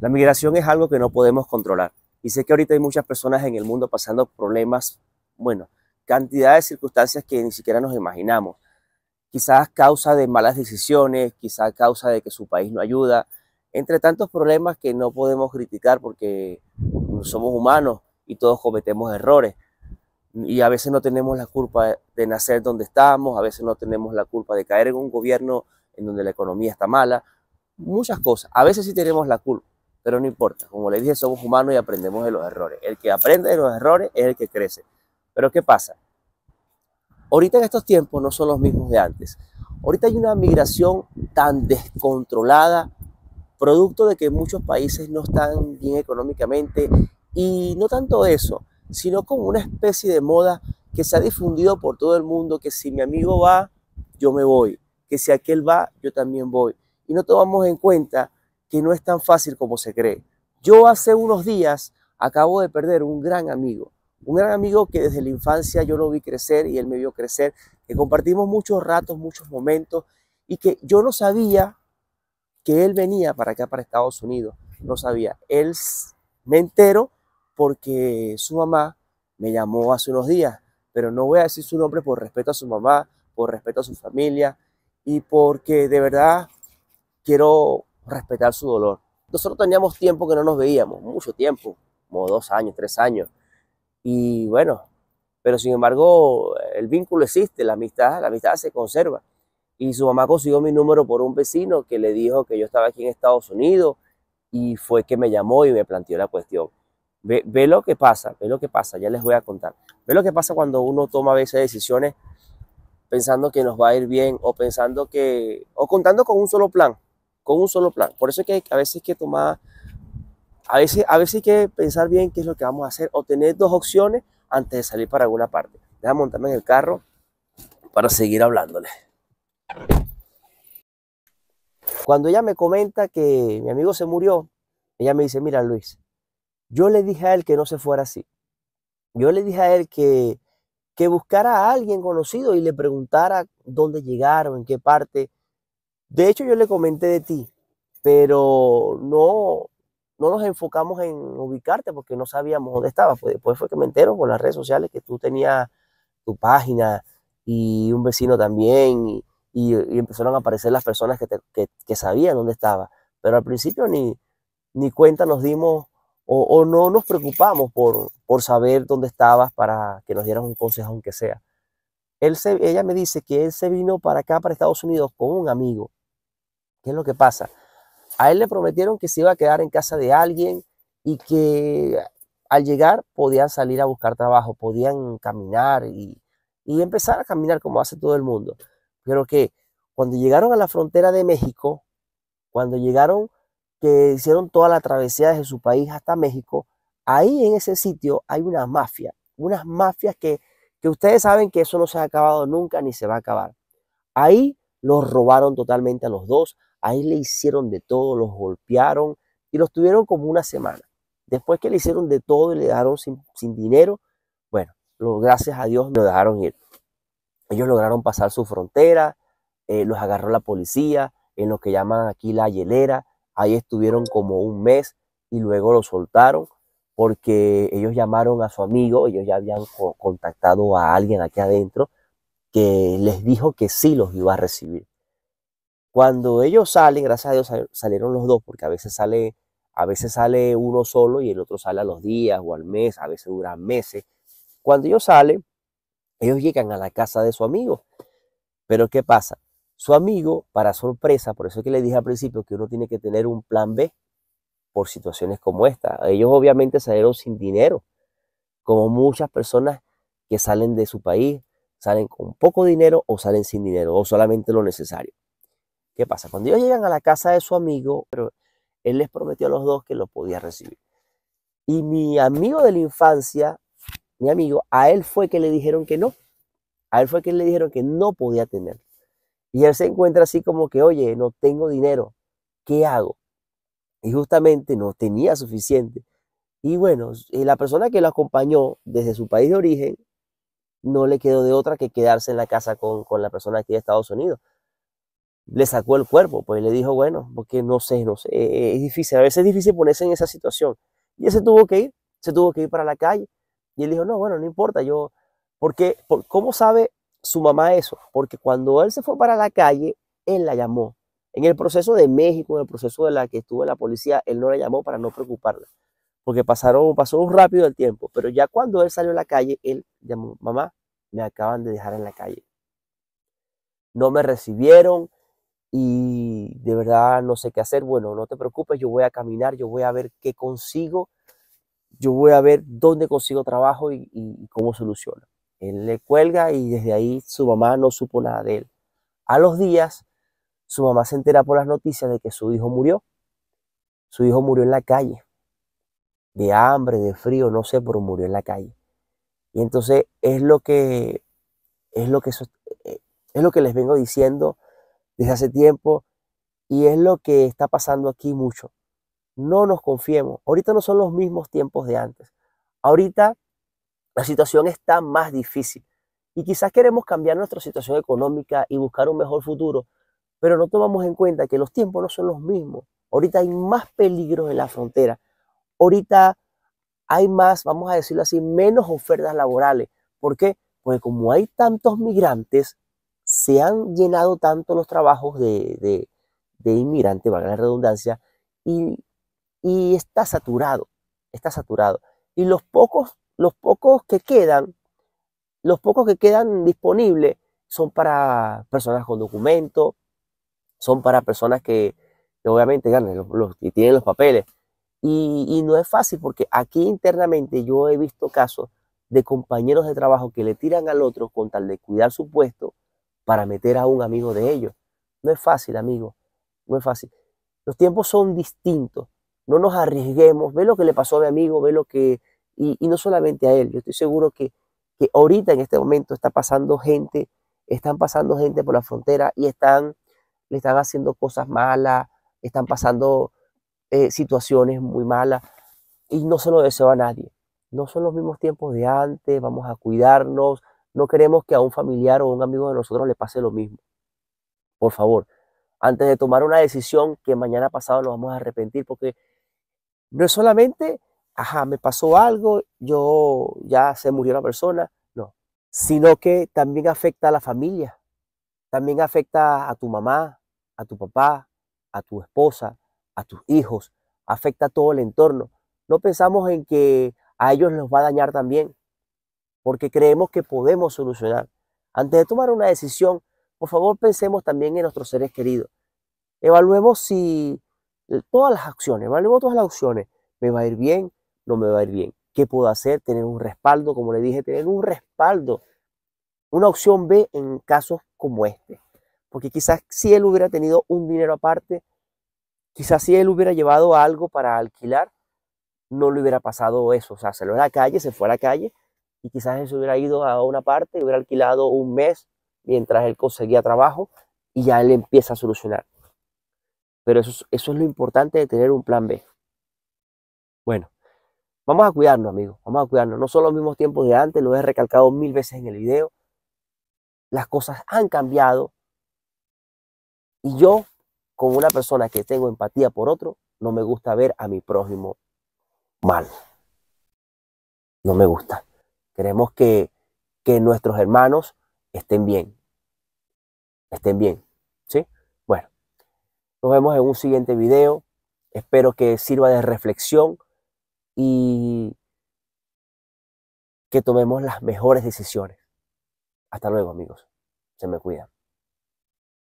La migración es algo que no podemos controlar. Y sé que ahorita hay muchas personas en el mundo pasando problemas, bueno, cantidad de circunstancias que ni siquiera nos imaginamos. Quizás causa de malas decisiones, quizás causa de que su país no ayuda, entre tantos problemas que no podemos criticar porque somos humanos y todos cometemos errores. Y a veces no tenemos la culpa de nacer donde estamos, a veces no tenemos la culpa de caer en un gobierno en donde la economía está mala, muchas cosas. A veces sí tenemos la culpa, pero no importa. Como le dije, somos humanos y aprendemos de los errores. El que aprende de los errores es el que crece. Pero ¿qué pasa? Ahorita en estos tiempos no son los mismos de antes. Ahorita hay una migración tan descontrolada, producto de que muchos países no están bien económicamente y no tanto eso, sino como una especie de moda que se ha difundido por todo el mundo, que si mi amigo va, yo me voy, que si aquel va, yo también voy. Y no tomamos en cuenta que no es tan fácil como se cree. Yo hace unos días acabo de perder un gran amigo, un gran amigo que desde la infancia yo lo vi crecer y él me vio crecer, que compartimos muchos ratos, muchos momentos y que yo no sabía que él venía para acá, para Estados Unidos. No sabía. Él me entero porque su mamá me llamó hace unos días, pero no voy a decir su nombre por respeto a su mamá, por respeto a su familia y porque de verdad quiero respetar su dolor. Nosotros teníamos tiempo que no nos veíamos, mucho tiempo, como dos años, tres años. Y bueno, pero sin embargo el vínculo existe, la amistad, la amistad se conserva. Y su mamá consiguió mi número por un vecino que le dijo que yo estaba aquí en Estados Unidos y fue que me llamó y me planteó la cuestión. Ve, lo que pasa, ve lo que pasa, ya les voy a contar. Ve lo que pasa cuando uno toma a veces decisiones pensando que nos va a ir bien o pensando que, o contando con un solo plan, con un solo plan. Por eso es que a veces hay que tomar, a veces, a veces hay que pensar bien qué es lo que vamos a hacer o tener dos opciones antes de salir para alguna parte. Deja montarme en el carro para seguir hablándoles. Cuando ella me comenta que mi amigo se murió, ella me dice, mira Luis, yo le dije a él que no se fuera así. Yo le dije a él que, que buscara a alguien conocido y le preguntara dónde llegaron, en qué parte. De hecho, yo le comenté de ti, pero no, no nos enfocamos en ubicarte porque no sabíamos dónde estabas. Pues después fue que me entero por las redes sociales que tú tenías tu página y un vecino también y, empezaron a aparecer las personas que, que, sabían dónde estaba. Pero al principio ni, ni cuenta nos dimos o, no nos preocupamos por, por saber dónde estabas para que nos dieran un consejo, aunque sea. Ella me dice que él se vino para acá, para Estados Unidos, con un amigo. ¿Qué es lo que pasa? A él le prometieron que se iba a quedar en casa de alguien y que al llegar podían salir a buscar trabajo, podían caminar y, y empezar a caminar como hace todo el mundo. Pero que cuando llegaron a la frontera de México, cuando llegaron que hicieron toda la travesía desde su país hasta México, ahí en ese sitio hay una mafia, unas mafias que, que ustedes saben que eso no se ha acabado nunca ni se va a acabar. Ahí los robaron totalmente a los dos, ahí le hicieron de todo, los golpearon y los tuvieron como una semana. Después que le hicieron de todo y le dejaron sin, dinero, bueno, gracias a Dios nos dejaron ir. Ellos lograron pasar su frontera, eh, los agarró la policía en lo que llaman aquí la hielera, Ahí estuvieron como un mes y luego lo soltaron porque ellos llamaron a su amigo, ellos ya habían contactado a alguien aquí adentro que les dijo que sí los iba a recibir. Cuando ellos salen, gracias a Dios salieron los dos, porque a veces sale, a veces sale uno solo y el otro sale a los días o al mes, a veces duran meses. Cuando ellos salen, ellos llegan a la casa de su amigo. Pero ¿qué pasa? Su amigo, para sorpresa, por eso que le dije al principio que uno tiene que tener un plan B por situaciones como esta. Ellos obviamente salieron sin dinero, como muchas personas que salen de su país, salen con poco dinero o salen sin dinero o solamente lo necesario. ¿Qué pasa? Cuando ellos llegan a la casa de su amigo, pero él les prometió a los dos que lo podía recibir. Y mi amigo de la infancia, mi amigo, a él fue que le dijeron que no. A él fue que le dijeron que no podía tener. Y él se encuentra así como que, oye, no tengo dinero, ¿qué hago? Y justamente no tenía suficiente. Y bueno, la persona que lo acompañó desde su país de origen, no le quedó de otra que quedarse en la casa con, con la persona aquí de Estados Unidos. Le sacó el cuerpo, pues le dijo, bueno, porque no sé, no sé, es difícil, a veces es difícil ponerse en esa situación. Y él se tuvo que ir, se tuvo que ir para la calle. Y él dijo, no, bueno, no importa, yo, porque, ¿cómo sabe su mamá eso? Porque cuando él se fue para la calle, él la llamó. En el proceso de México, en el proceso de la que estuvo en la policía, él no la llamó para no preocuparla, porque pasaron, pasó rápido el tiempo, pero ya cuando él salió a la calle, él llamó, mamá, me acaban de dejar en la calle. No me recibieron y de verdad no sé qué hacer. Bueno, no te preocupes, yo voy a caminar, yo voy a ver qué consigo, yo voy a ver dónde consigo trabajo y, cómo soluciono. Él le cuelga y desde ahí su mamá no supo nada de él. A los días, su mamá se entera por las noticias de que su hijo murió. Su hijo murió en la calle, de hambre, de frío, no sé, pero murió en la calle. Y entonces es lo que es lo que eh, es lo que les vengo diciendo desde hace tiempo y es lo que está pasando aquí mucho. No nos confiemos. Ahorita no son los mismos tiempos de antes. Ahorita la situación está más difícil y quizás queremos cambiar nuestra situación económica y buscar un mejor futuro, pero no tomamos en cuenta que los tiempos no son los mismos. Ahorita hay más peligros en la frontera. Ahorita hay más, vamos a decirlo así, menos ofertas laborales. ¿Por qué? Porque como hay tantos migrantes, se han llenado tanto los trabajos de, de, inmigrantes, valga la redundancia, y, está saturado, está saturado. Y los pocos, los pocos que quedan, los pocos que quedan disponibles son para personas con documentos, son para personas que, obviamente ganan, los, tienen los papeles. Y, no es fácil porque aquí internamente yo he visto casos de compañeros de trabajo que le tiran al otro con tal de cuidar su puesto para meter a un amigo de ellos. No es fácil, amigo. No es fácil. Los tiempos son distintos. No nos arriesguemos. Ve lo que le pasó a mi amigo, ve lo que... Y, no solamente a él. Yo estoy seguro que, que ahorita en este momento está pasando gente, están pasando gente por la frontera y están le están haciendo cosas malas, están pasando eh, situaciones muy malas y no se lo deseo a nadie. No son los mismos tiempos de antes, vamos a cuidarnos, no queremos que a un familiar o a un amigo de nosotros le pase lo mismo. Por favor, antes de tomar una decisión que mañana pasado nos vamos a arrepentir, porque no es solamente, ajá, me pasó algo, yo ya se murió la persona, no, sino que también afecta a la familia, también afecta a tu mamá, a tu papá, a tu esposa, a tus hijos, afecta a todo el entorno. No pensamos en que a ellos los va a dañar también, porque creemos que podemos solucionar. Antes de tomar una decisión, por favor pensemos también en nuestros seres queridos. Evaluemos si todas las acciones, evaluemos todas las opciones. ¿Me va a ir bien? ¿No me va a ir bien? ¿Qué puedo hacer? Tener un respaldo, como le dije, tener un respaldo. Una opción B en casos como este. Porque quizás si él hubiera tenido un dinero aparte, quizás si él hubiera llevado algo para alquilar, no le hubiera pasado eso. O sea, se lo a la calle, se fue a la calle y quizás él se hubiera ido a una parte hubiera alquilado un mes mientras él conseguía trabajo y ya él empieza a solucionar. Pero eso, eso es lo importante de tener un plan B. Bueno, vamos a cuidarnos, amigos. Vamos a cuidarnos. No son los mismos tiempos de antes, lo he recalcado mil veces en el video. Las cosas han cambiado. Y yo, como una persona que tengo empatía por otro, no me gusta ver a mi prójimo mal. No me gusta. Queremos que, que nuestros hermanos estén bien. Estén bien. ¿Sí? Bueno, nos vemos en un siguiente video. Espero que sirva de reflexión y que tomemos las mejores decisiones. Hasta luego, amigos. Se me cuidan.